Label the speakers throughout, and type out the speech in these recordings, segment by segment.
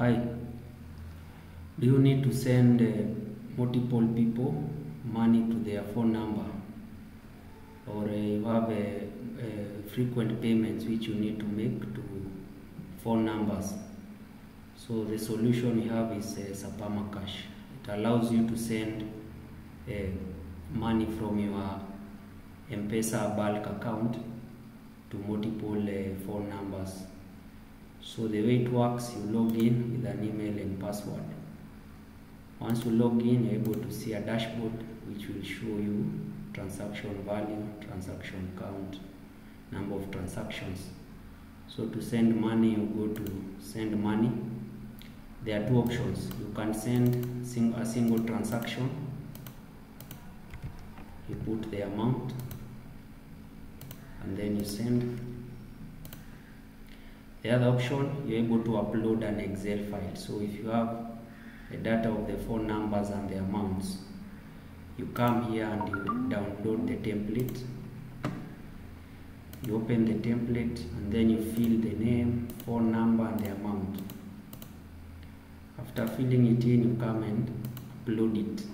Speaker 1: Hi. Do you need to send uh, multiple people money to their phone number? Or uh, you have uh, frequent payments which you need to make to phone numbers? So the solution we have is uh, Sapama Cash. It allows you to send uh, money from your M-Pesa bulk account to multiple uh, phone numbers. So the way it works, you log in with an email and password. Once you log in, you're able to see a dashboard which will show you transaction value, transaction count, number of transactions. So to send money, you go to send money. There are two options. You can send sing a single transaction. You put the amount and then you send the other option, you're able to upload an Excel file. So if you have the data of the phone numbers and the amounts, you come here and you download the template. You open the template and then you fill the name, phone number, and the amount. After filling it in, you come and upload it.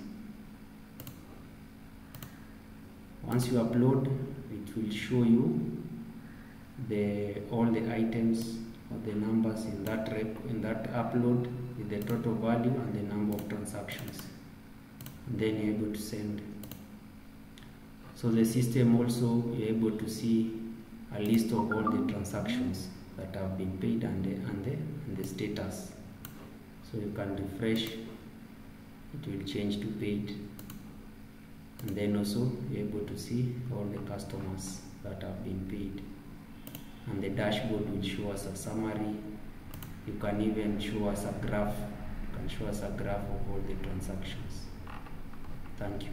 Speaker 1: Once you upload, it will show you the all the items Uh, the numbers in that in that upload with the total value and the number of transactions. And then you're able to send. So the system also you're able to see a list of all the transactions that have been paid and the, and the, and the status. So you can refresh. It will change to paid. And then also you're able to see all the customers that have been paid and the dashboard will show us a summary. You can even show us a graph. You can show us a graph of all the transactions. Thank you